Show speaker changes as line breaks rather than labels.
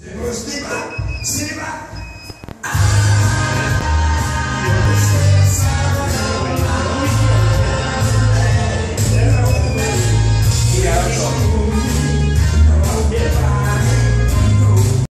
Cinéma, cinéma, up.